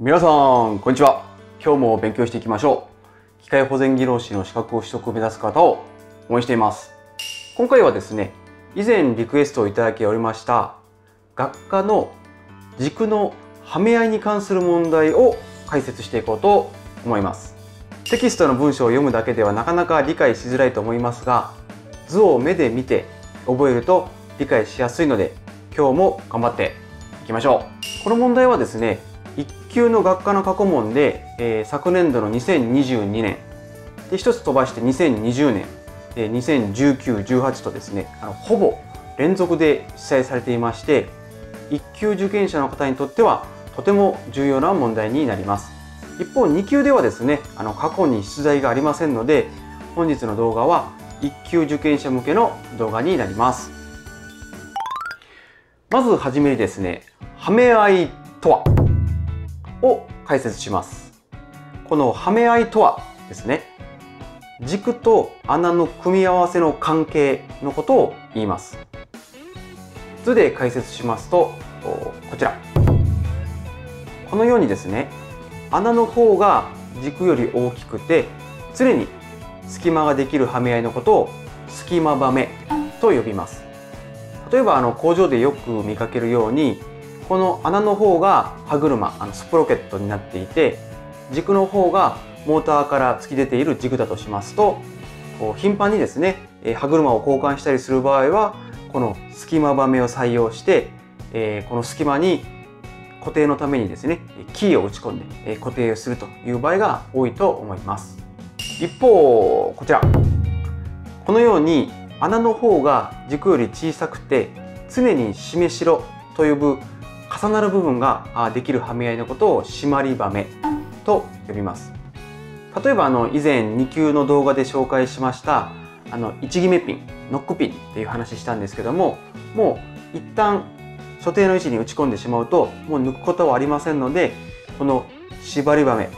皆さんこんにちは。今日も勉強していきましょう。機械保全技能士の資格を取得を目指す方を応援しています。今回はですね以前リクエストをいただきおりました学科の軸のはめ合いに関する問題を解説していこうと思います。テキストの文章を読むだけではなかなか理解しづらいと思いますが図を目で見て覚えると理解しやすいので今日も頑張っていきましょう。この問題はですね級の学科の過去問で、えー、昨年度の2022年で1つ飛ばして2020年で2019、18とですねあのほぼ連続で記載されていまして1級受験者の方にとってはとても重要な問題になります。一方2級ではですねあの過去に出題がありませんので本日の動画は1級受験者向けの動画になります。まずはじめにですねはめ合いとは？を解説します。このはめ合いとはですね軸と穴の組み合わせの関係のことを言います。図で解説しますとこちら。このようにですね穴の方が軸より大きくて常に隙間ができるはめ合いのことを隙間ばめと呼びます。例えばあの工場でよく見かけるようにこの穴の方が歯車あのスプロケットになっていて軸の方がモーターから突き出ている軸だとしますとこう頻繁にですね歯車を交換したりする場合はこの隙間ばめを採用して、え、この隙間に固定のためにですねキーを打ち込んで固定をするという場合が多いと思います。一方こちら。このように穴の方が軸より小さくて常に締めしろと呼ぶ重なる部分ができるはめ合いのことを締まりばめと呼びます。例えばあの以前2級の動画で紹介しましたあの位置決めピンノックピンっていう話したんですけどももう一旦所定の位置に打ち込んでしまうともう抜くことはありませんのでこの縛りばめ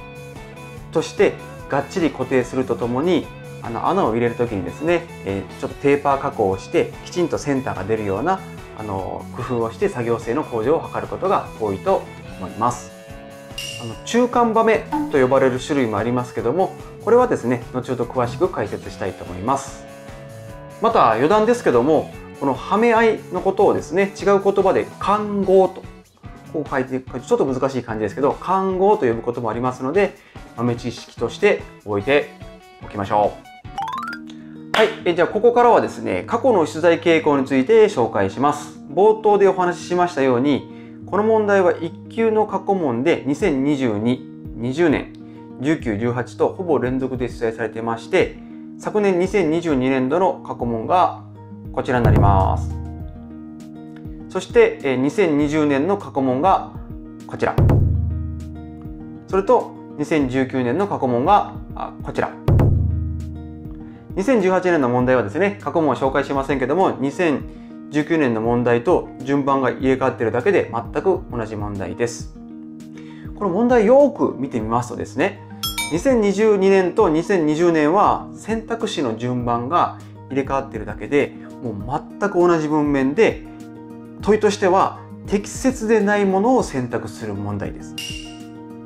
としてがっちり固定するとともにあの穴を入れる時にですね、えー、ちょっとテーパー加工をしてきちんとセンターが出るようなあの工夫をして作業性の向上を図ることが多いと思います。あの中間バメと呼ばれる種類もありますけどもこれはですね後ほど詳しく解説したいと思いますまた余談ですけどもこのはめ合いのことをですね違う言葉で環合とこう書いていくちょっと難しい感じですけど環合と呼ぶこともありますので豆知識として覚えておきましょうはい。えじゃあ、ここからはですね、過去の出題傾向について紹介します。冒頭でお話ししましたように、この問題は1級の過去問で2022、20年、19、18とほぼ連続で出題されてまして、昨年2022年度の過去問がこちらになります。そして2020年の過去問がこちら。それと2019年の過去問がこちら。2018年の問題はですね、過去問は紹介しませんけども、2019年の問題と順番が入れ替わってるだけで全く同じ問題です。この問題よく見てみますとですね、2022年と2020年は選択肢の順番が入れ替わってるだけで、もう全く同じ文面で、問いとしては適切でないものを選択する問題です。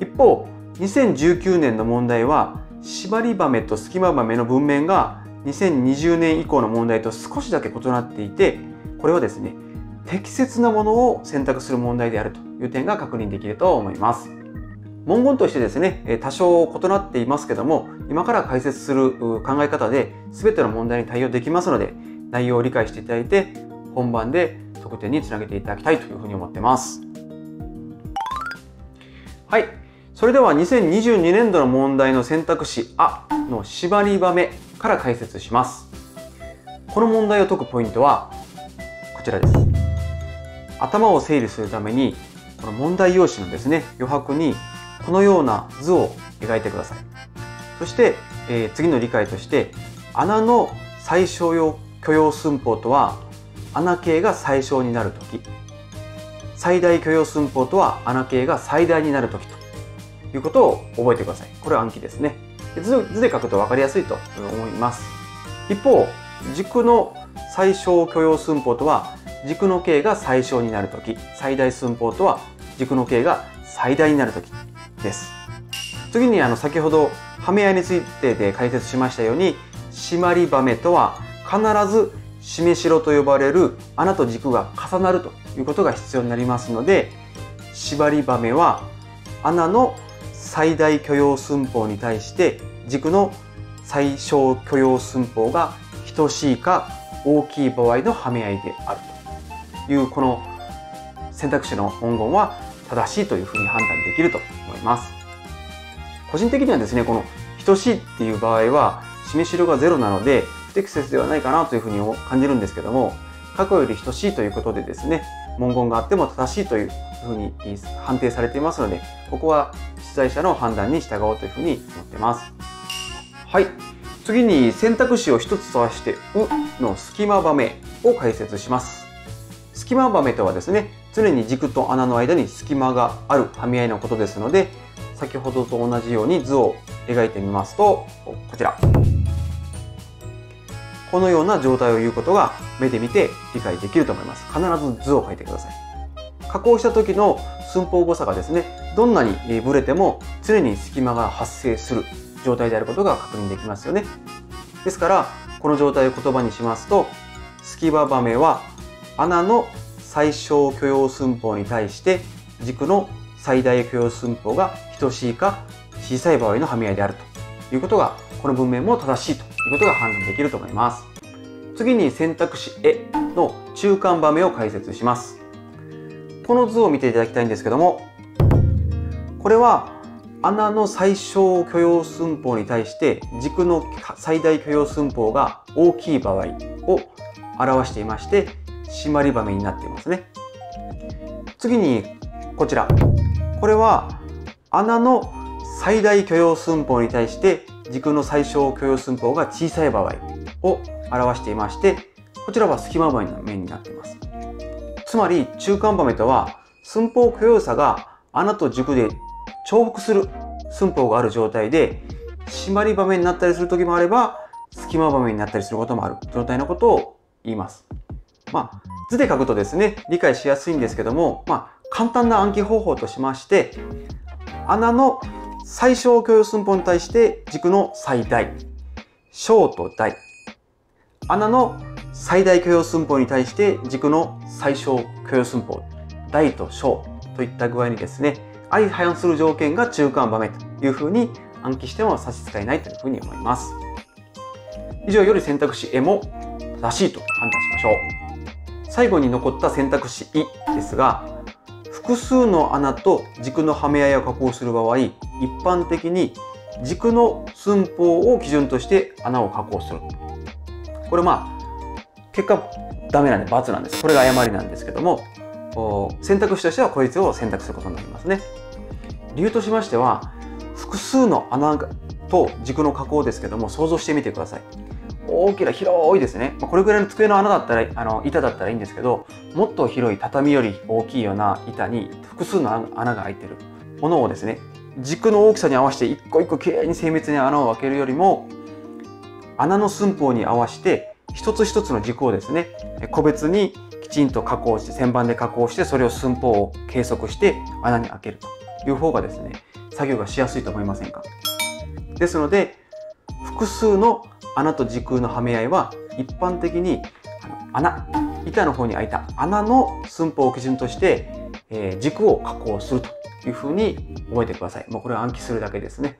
一方、2019年の問題は縛りばめと隙間ばめの文面が2020年以降の問題と少しだけ異なっていてこれはですね適切なものを選択する問題であるという点が確認できると思います。文言としてですね多少異なっていますけども今から解説する考え方で全ての問題に対応できますので内容を理解していただいて本番で得点につなげていただきたいというふうに思ってます。はい。それでは2022年度の問題の選択肢「あ」の縛り場めから解説します。この問題を解くポイントはこちらです。頭を整理するためにこの問題用紙のですね余白にこのような図を描いてください。そして、えー、次の理解として穴の最小用許容寸法とは穴径が最小になるとき最大許容寸法とは穴径が最大になるときということを覚えてください。これは暗記ですね。図図で書くと分かりやすいと思います。一方軸の最小許容寸法とは軸の径が最小になるとき最大寸法とは軸の径が最大になるときです。次にあの先ほどはめ合いについてで解説しましたように締まりばめとは必ず締め代と呼ばれる穴と軸が重なるということが必要になりますので縛りばめは穴の最大許容寸法に対して軸の最小許容寸法が等しいか大きい場合のはめ合いであるというこの選択肢の文言は正しいというふうに判断できると思います。個人的にはですね、この等しいっていう場合は示し色が0なので不適切ではないかなというふうに感じるんですけども過去より等しいということでですね文言があっても正しいというふうに判定されていますのでここは出題者の判断に従おうというふうに思ってます。はい。次に選択肢を1つとして「う」の隙間場面を解説します。隙間場面とはですね常に軸と穴の間に隙間があるはみ合いのことですので先ほどと同じように図を描いてみますとこちら。このような状態を言うことが目で見て理解できると思います。必ず図を描いてください。加工した時の寸法誤差がですねどんなにブレても常に隙間が発生する状態であることが確認できますよね。ですからこの状態を言葉にしますと隙間場目は穴の最小許容寸法に対して軸の最大許容寸法が等しいか小さい場合のはみ合いであるということがこの文面も正しいということが判断できると思います。次に選択肢 A の中間場面を解説します。この図を見ていただきたいんですけどもこれは穴の最小許容寸法に対して軸の最大許容寸法が大きい場合を表していまして締まり場面になっていますね。次にこちら。これは穴の最大許容寸法に対して軸の最小許容寸法が小さい場合を表していましてこちらは隙間場面になっています。つまり中間場面とは寸法許容差が穴と軸で重複する寸法がある状態で締まり場面になったりする時もあれば隙間場面になったりすることもある状態のことを言います。まあ、図で書くとですね、理解しやすいんですけども、まあ、簡単な暗記方法としまして、穴の最小許容寸法に対して軸の最大、小と大、穴の最大許容寸法に対して軸の最小許容寸法、大と小といった具合にですね、相反する条件が中間場面というふうに暗記しても差し支えないというふうに思います。以上より選択肢 E も正しいと判断しましょう。最後に残った選択肢 I ですが、複数の穴と軸のはめ合いを加工する場合、一般的に軸の寸法を基準として穴を加工する。これまあ、結果ダメなんで×なんです。これが誤りなんですけども、選択肢としてはこいつを選択することになりますね。理由としましては、複数の穴と軸の加工ですけども、想像してみてください。大きな広いですね。これぐらいの机の穴だったら、あの、板だったらいいんですけど、もっと広い畳より大きいような板に複数の穴が開いてるものをですね、軸の大きさに合わせて一個一個きれいに精密に穴を開けるよりも、穴の寸法に合わせて一つ一つの軸をですね、個別にきちんと加工して、旋盤で加工して、それを寸法を計測して穴に開けると。いう方がですね、作業がしやすいと思いませんか？ですので、複数の穴と時空のはめ合いは一般的に穴、板の方に開いた穴の寸法を基準として、えー、軸を加工するというふうに覚えてください。もうこれは暗記するだけですね。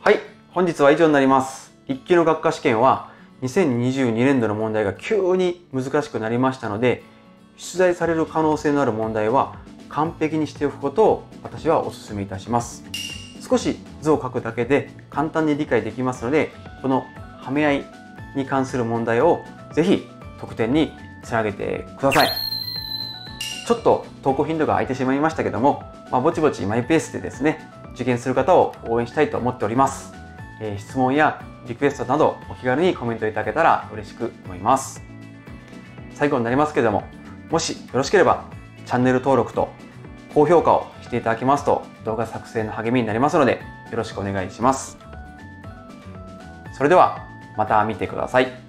はい、本日は以上になります。一級の学科試験は2022年度の問題が急に難しくなりましたので、出題される可能性のある問題は完璧にしておくことを私はお勧めいたします。少し図を描くだけで簡単に理解できますのでこのはめ合いに関する問題をぜひ得点につなげてください。ちょっと投稿頻度が空いてしまいましたけども、まあ、ぼちぼちマイペースでですね受験する方を応援したいと思っております、え、質問やリクエストなどお気軽にコメントいただけたら嬉しく思います最後になりますけれどももしよろしければチャンネル登録と高評価をしていただけますと動画作成の励みになりますのでよろしくお願いします。それではまた見てください。